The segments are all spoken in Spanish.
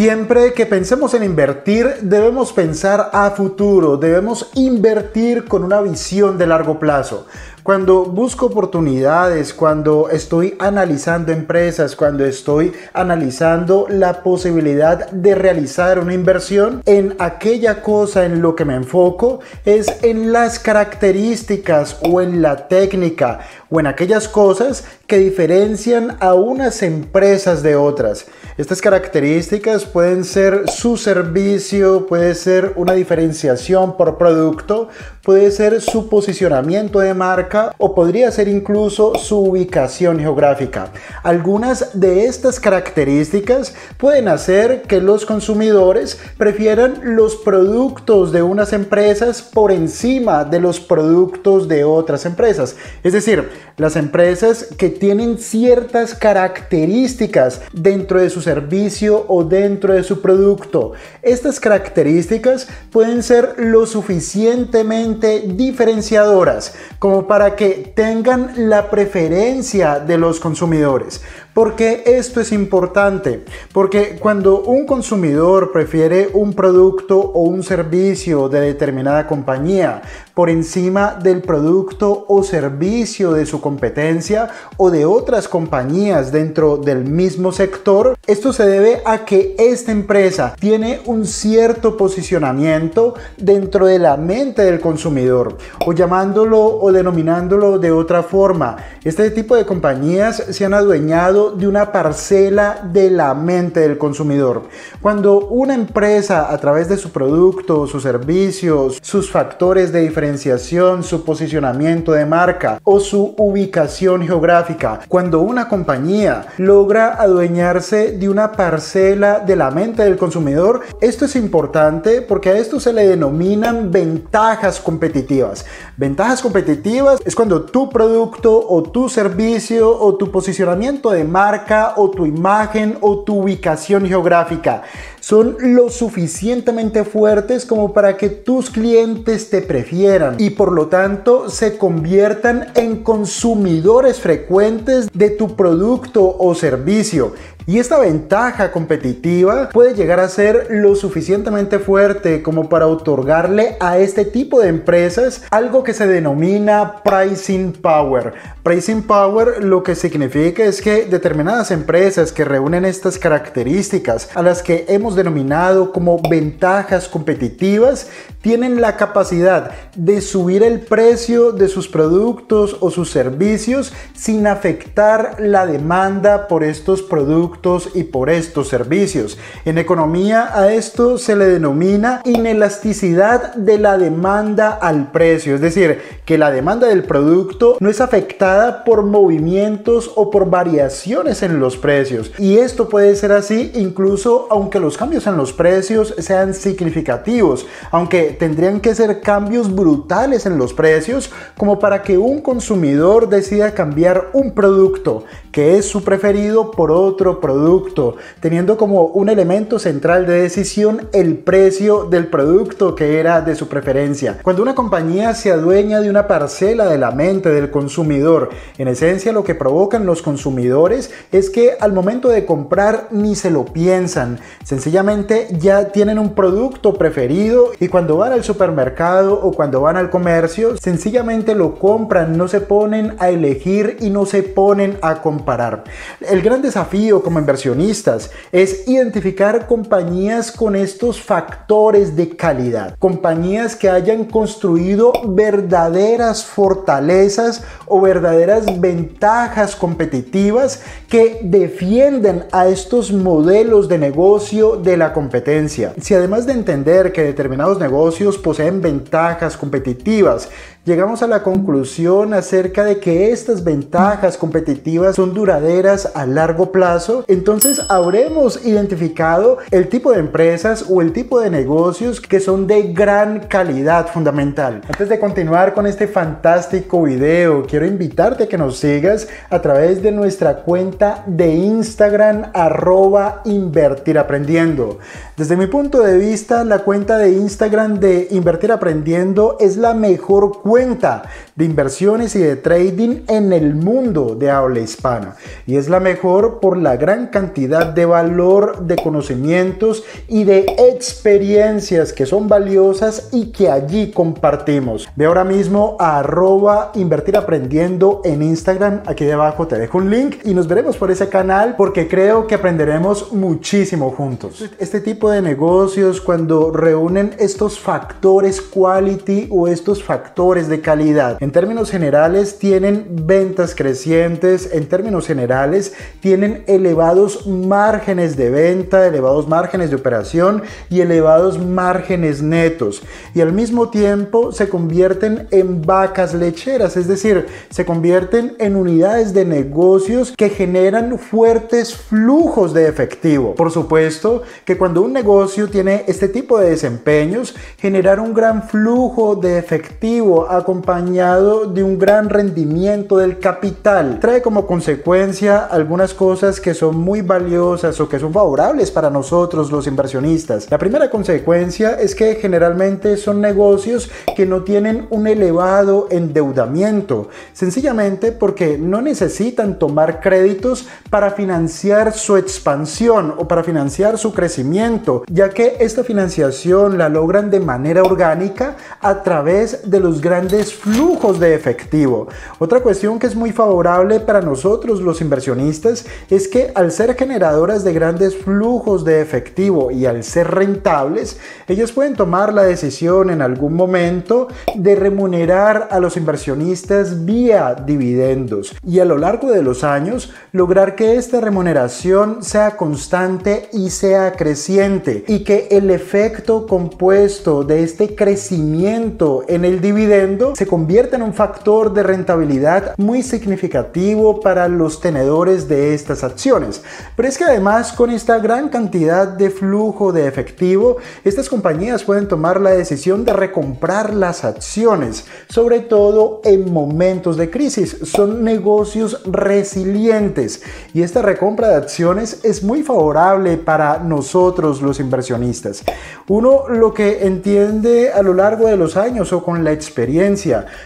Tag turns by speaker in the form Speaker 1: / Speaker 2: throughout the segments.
Speaker 1: Siempre que pensemos en invertir, debemos pensar a futuro, debemos invertir con una visión de largo plazo. Cuando busco oportunidades, cuando estoy analizando empresas, cuando estoy analizando la posibilidad de realizar una inversión, en aquella cosa en lo que me enfoco es en las características o en la técnica o en aquellas cosas que diferencian a unas empresas de otras. Estas características pueden ser su servicio, puede ser una diferenciación por producto, puede ser su posicionamiento de marca o podría ser incluso su ubicación geográfica. Algunas de estas características pueden hacer que los consumidores prefieran los productos de unas empresas por encima de los productos de otras empresas. Es decir, las empresas que tienen ciertas características dentro de su servicio o dentro de su producto. Estas características pueden ser lo suficientemente diferenciadoras como para que tengan la preferencia de los consumidores. ¿Por qué esto es importante? Porque cuando un consumidor prefiere un producto o un servicio de determinada compañía por encima del producto o servicio de su competencia o de otras compañías dentro del mismo sector, esto se debe a que esta empresa tiene un cierto posicionamiento dentro de la mente del consumidor o llamándolo o denominándolo de otra forma. Este tipo de compañías se han adueñado de una parcela de la mente del consumidor. Cuando una empresa a través de su producto, sus servicios, sus factores de diferenciación, su posicionamiento de marca o su ubicación geográfica, cuando una compañía logra adueñarse de una parcela de la mente del consumidor, esto es importante porque a esto se le denominan ventajas competitivas. Ventajas competitivas es cuando tu producto o tu servicio o tu posicionamiento de marca o tu imagen o tu ubicación geográfica son lo suficientemente fuertes como para que tus clientes te prefieran y por lo tanto se conviertan en consumidores frecuentes de tu producto o servicio. Y esta ventaja competitiva puede llegar a ser lo suficientemente fuerte como para otorgarle a este tipo de empresas algo que se denomina pricing power. Pricing power lo que significa es que determinadas empresas que reúnen estas características a las que hemos denominado como ventajas competitivas tienen la capacidad de subir el precio de sus productos o sus servicios sin afectar la demanda por estos productos y por estos servicios. En economía a esto se le denomina inelasticidad de la demanda al precio, es decir, que la demanda del producto no es afectada por movimientos o por variaciones en los precios. Y esto puede ser así incluso aunque los cambios en los precios sean significativos, aunque tendrían que ser cambios brutales en los precios como para que un consumidor decida cambiar un producto que es su preferido por otro producto, teniendo como un elemento central de decisión el precio del producto que era de su preferencia. Cuando una compañía se adueña de una parcela de la mente del consumidor, en esencia lo que provocan los consumidores es que al momento de comprar ni se lo piensan, sencillamente ya tienen un producto preferido y cuando van al supermercado o cuando van al comercio, sencillamente lo compran, no se ponen a elegir y no se ponen a comprar parar. El gran desafío como inversionistas es identificar compañías con estos factores de calidad, compañías que hayan construido verdaderas fortalezas o verdaderas ventajas competitivas que defienden a estos modelos de negocio de la competencia. Si además de entender que determinados negocios poseen ventajas competitivas, llegamos a la conclusión acerca de que estas ventajas competitivas son duraderas a largo plazo, entonces habremos identificado el tipo de empresas o el tipo de negocios que son de gran calidad fundamental. Antes de continuar con este fantástico video, quiero invitarte a que nos sigas a través de nuestra cuenta de Instagram arroba invertir aprendiendo. Desde mi punto de vista, la cuenta de Instagram de Invertir Aprendiendo es la mejor cuenta cuenta de inversiones y de trading en el mundo de habla hispana. Y es la mejor por la gran cantidad de valor, de conocimientos y de experiencias que son valiosas y que allí compartimos. Ve ahora mismo a arroba invertir aprendiendo en Instagram. Aquí debajo te dejo un link y nos veremos por ese canal porque creo que aprenderemos muchísimo juntos. Este tipo de negocios cuando reúnen estos factores quality o estos factores de calidad. En términos generales tienen ventas crecientes, en términos generales tienen elevados márgenes de venta, elevados márgenes de operación y elevados márgenes netos. Y al mismo tiempo se convierten en vacas lecheras, es decir, se convierten en unidades de negocios que generan fuertes flujos de efectivo. Por supuesto que cuando un negocio tiene este tipo de desempeños, generar un gran flujo de efectivo acompañado de un gran rendimiento del capital trae como consecuencia algunas cosas que son muy valiosas o que son favorables para nosotros los inversionistas. La primera consecuencia es que generalmente son negocios que no tienen un elevado endeudamiento, sencillamente porque no necesitan tomar créditos para financiar su expansión o para financiar su crecimiento, ya que esta financiación la logran de manera orgánica a través de los grandes flujos de efectivo. Otra cuestión que es muy favorable para nosotros los inversionistas es que al ser generadoras de grandes flujos de efectivo y al ser rentables, ellos pueden tomar la decisión en algún momento de remunerar a los inversionistas vía dividendos y a lo largo de los años lograr que esta remuneración sea constante y sea creciente y que el efecto compuesto de este crecimiento en el dividendo se convierta en un factor de rentabilidad muy significativo para los tenedores de estas acciones. Pero es que además con esta gran cantidad de flujo de efectivo, estas compañías pueden tomar la decisión de recomprar las acciones, sobre todo en momentos de crisis. Son negocios resilientes y esta recompra de acciones es muy favorable para nosotros los inversionistas. Uno lo que entiende a lo largo de los años o con la experiencia.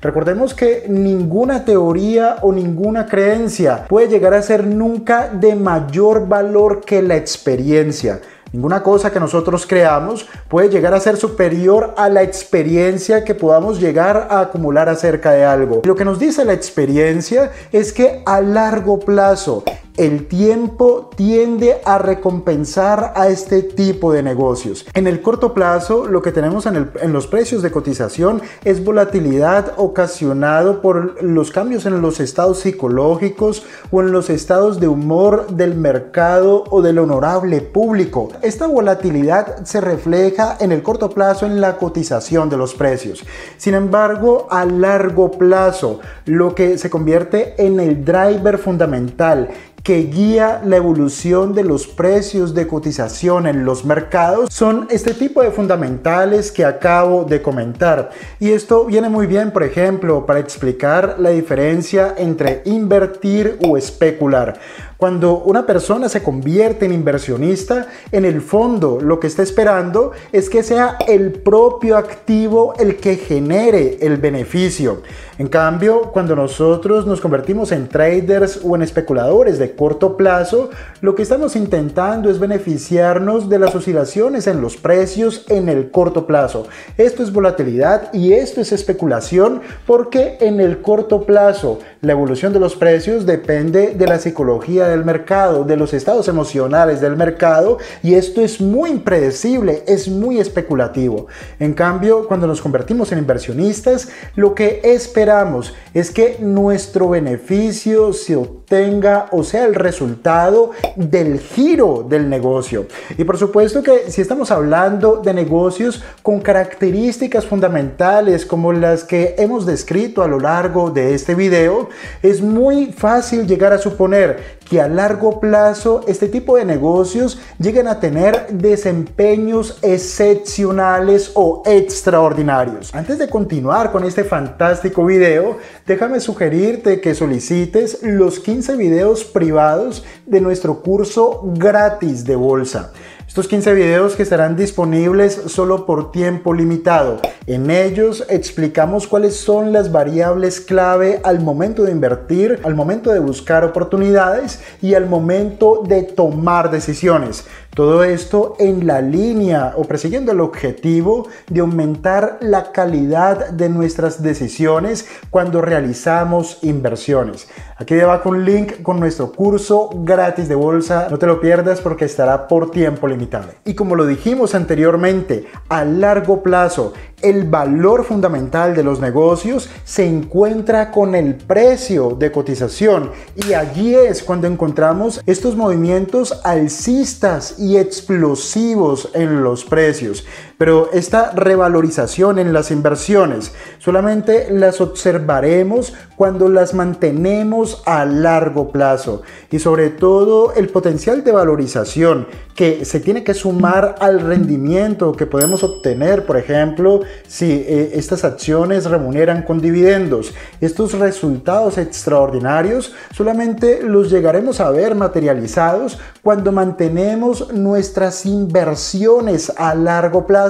Speaker 1: Recordemos que ninguna teoría o ninguna creencia puede llegar a ser nunca de mayor valor que la experiencia. Ninguna cosa que nosotros creamos puede llegar a ser superior a la experiencia que podamos llegar a acumular acerca de algo. Lo que nos dice la experiencia es que a largo plazo el tiempo tiende a recompensar a este tipo de negocios. En el corto plazo, lo que tenemos en, los precios de cotización es volatilidad ocasionado por los cambios en los estados psicológicos o en los estados de humor del mercado o del honorable público. Esta volatilidad se refleja en el corto plazo en la cotización de los precios. Sin embargo, a largo plazo, lo que se convierte en el driver fundamental que guía la evolución de los precios de cotización en los mercados son este tipo de fundamentales que acabo de comentar. Y esto viene muy bien, por ejemplo, para explicar la diferencia entre invertir o especular. Cuando una persona se convierte en inversionista, en el fondo lo que está esperando es que sea el propio activo el que genere el beneficio. En cambio, cuando nosotros nos convertimos en traders o en especuladores de corto plazo, lo que estamos intentando es beneficiarnos de las oscilaciones en los precios en el corto plazo. Esto es volatilidad y esto es especulación porque en el corto plazo la evolución de los precios depende de la psicología del mercado, de los estados emocionales del mercado y esto es muy impredecible, es muy especulativo. En cambio, cuando nos convertimos en inversionistas, lo que esperamos es que nuestro beneficio se obtenga o sea el resultado del giro del negocio. Y por supuesto que si estamos hablando de negocios con características fundamentales como las que hemos descrito a lo largo de este video, es muy fácil llegar a suponer que a largo plazo este tipo de negocios lleguen a tener desempeños excepcionales o extraordinarios. Antes de continuar con este fantástico video, déjame sugerirte que solicites los 15 videos privados de nuestro curso gratis de bolsa. Estos 15 videos que estarán disponibles solo por tiempo limitado. En ellos explicamos cuáles son las variables clave al momento de invertir, al momento de buscar oportunidades y al momento de tomar decisiones. Todo esto en la línea o persiguiendo el objetivo de aumentar la calidad de nuestras decisiones cuando realizamos inversiones. Aquí debajo un link con nuestro curso gratis de bolsa. No te lo pierdas porque estará por tiempo limitado. Y como lo dijimos anteriormente, a largo plazo, el valor fundamental de los negocios se encuentra con el precio de cotización y allí es cuando encontramos estos movimientos alcistas y explosivos en los precios. Pero esta revalorización en las inversiones solamente las observaremos cuando las mantenemos a largo plazo y sobre todo el potencial de valorización que se tiene que sumar al rendimiento que podemos obtener, por ejemplo, si eh, estas acciones remuneran con dividendos. Estos resultados extraordinarios solamente los llegaremos a ver materializados cuando mantenemos nuestras inversiones a largo plazo,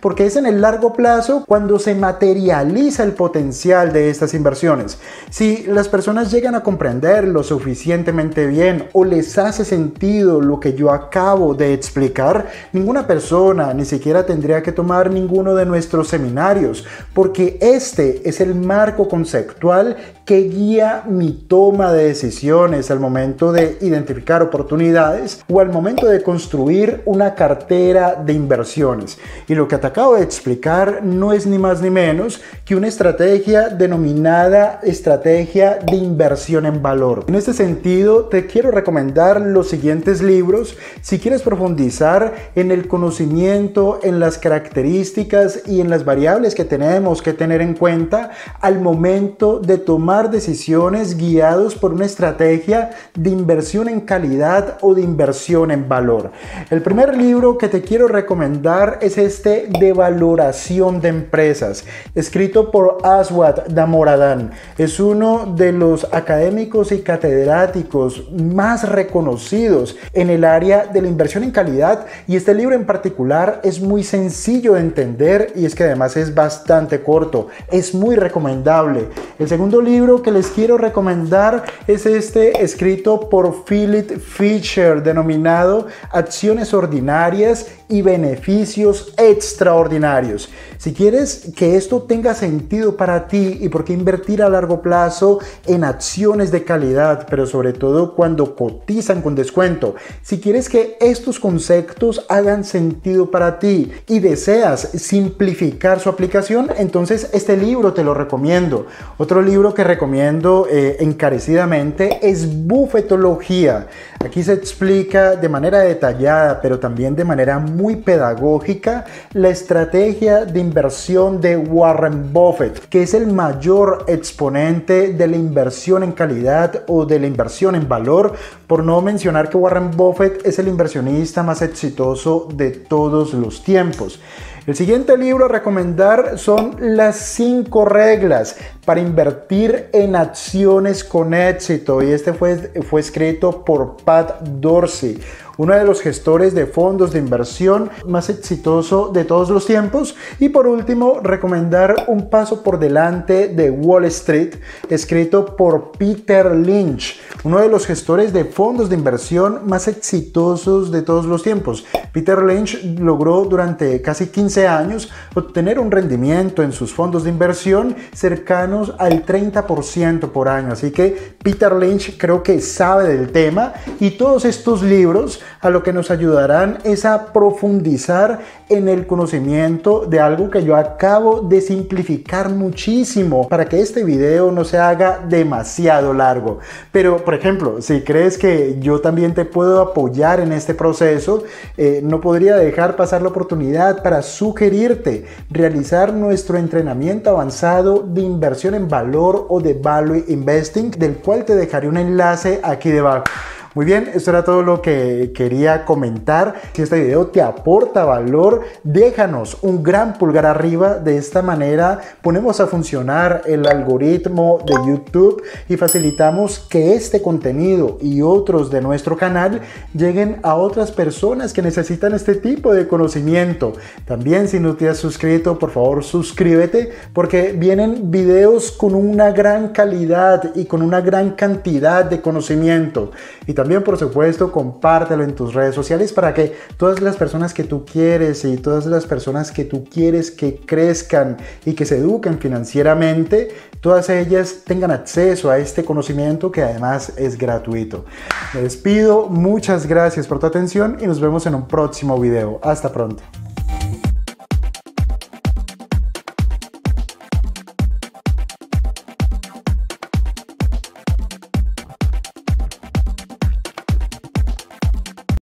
Speaker 1: porque es en el largo plazo cuando se materializa el potencial de estas inversiones. Si las personas llegan a comprender lo suficientemente bien o les hace sentido lo que yo acabo de explicar, ninguna persona ni siquiera tendría que tomar ninguno de nuestros seminarios, porque este es el marco conceptual que guía mi toma de decisiones al momento de identificar oportunidades o al momento de construir una cartera de inversiones. Y lo que te acabo de explicar no es ni más ni menos que una estrategia denominada estrategia de inversión en valor. En este sentido, te quiero recomendar los siguientes libros si quieres profundizar en el conocimiento, en las características y en las variables que tenemos que tener en cuenta al momento de tomar decisiones guiados por una estrategia de inversión en calidad o de inversión en valor. El primer libro que te quiero recomendar es este de valoración de empresas, escrito por Aswad Damoradan. Es uno de los académicos y catedráticos más reconocidos en el área de la inversión en calidad y este libro en particular es muy sencillo de entender y es que además es bastante corto, es muy recomendable. El segundo libro que les quiero recomendar es este escrito por Philip Fisher denominado Acciones Ordinarias y Beneficios Extraordinarios. Si quieres que esto tenga sentido para ti y por qué invertir a largo plazo en acciones de calidad, pero sobre todo cuando cotizan con descuento, si quieres que estos conceptos hagan sentido para ti y deseas simplificar su aplicación, entonces este libro te lo recomiendo. Otro libro que recomiendo eh, encarecidamente es bufetología. Aquí se explica de manera detallada, pero también de manera muy pedagógica, la estrategia de inversión de Warren Buffett, que es el mayor exponente de la inversión en calidad o de la inversión en valor, por no mencionar que Warren Buffett es el inversionista más exitoso de todos los tiempos. El siguiente libro a recomendar son las cinco reglas para invertir en acciones con éxito y este fue, fue escrito por Pat Dorsey uno de los gestores de fondos de inversión más exitoso de todos los tiempos. Y por último, recomendar Un paso por delante de Wall Street, escrito por Peter Lynch, uno de los gestores de fondos de inversión más exitosos de todos los tiempos. Peter Lynch logró durante casi 15 años obtener un rendimiento en sus fondos de inversión cercanos al 30% por año. Así que Peter Lynch creo que sabe del tema y todos estos libros a lo que nos ayudarán es a profundizar en el conocimiento de algo que yo acabo de simplificar muchísimo para que este video no se haga demasiado largo. Pero, por ejemplo, si crees que yo también te puedo apoyar en este proceso, eh, no podría dejar pasar la oportunidad para sugerirte realizar nuestro entrenamiento avanzado de inversión en valor o de value investing, del cual te dejaré un enlace aquí debajo. Muy bien, esto era todo lo que quería comentar. Si este video te aporta valor, déjanos un gran pulgar arriba. De esta manera ponemos a funcionar el algoritmo de YouTube y facilitamos que este contenido y otros de nuestro canal lleguen a otras personas que necesitan este tipo de conocimiento. También si no te has suscrito, por favor suscríbete porque vienen videos con una gran calidad y con una gran cantidad de conocimiento. También por supuesto compártelo en tus redes sociales para que todas las personas que tú quieres y todas las personas que tú quieres que crezcan y que se eduquen financieramente, todas ellas tengan acceso a este conocimiento que además es gratuito. Me despido, muchas gracias por tu atención y nos vemos en un próximo video. Hasta pronto.